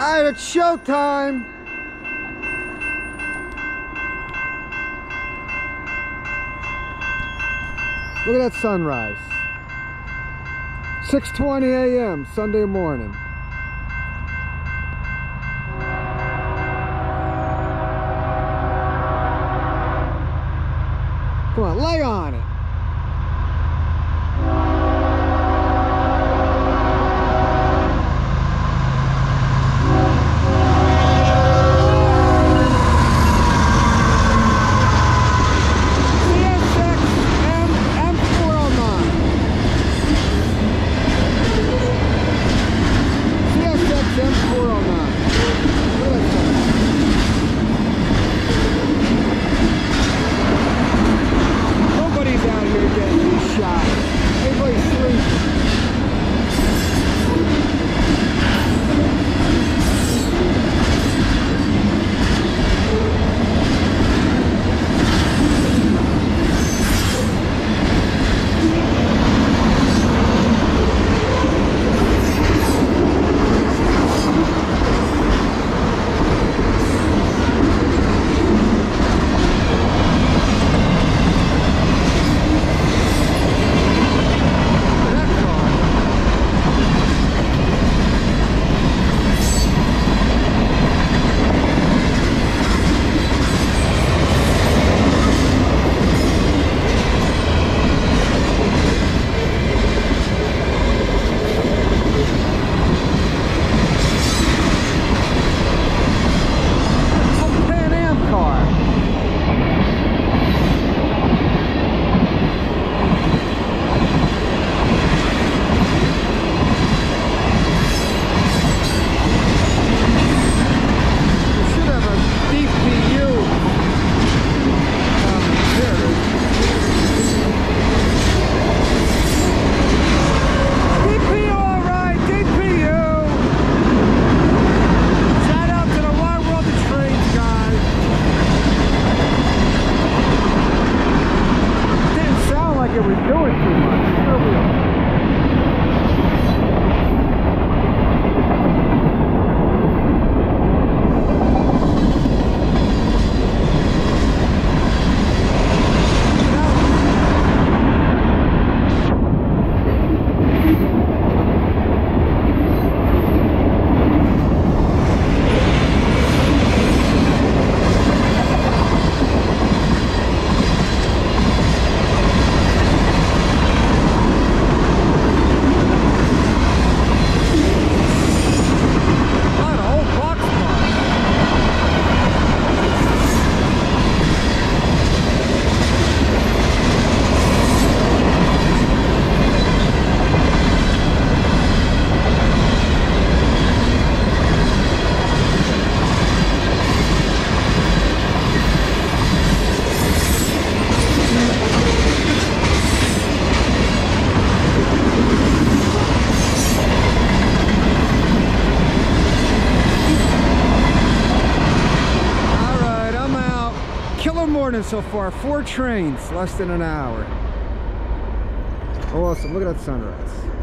Alright, it's showtime. Look at that sunrise. 6.20 a.m. Sunday morning. Come on, lay on it. Killer morning so far. Four trains, less than an hour. Oh, awesome. Look at that sunrise.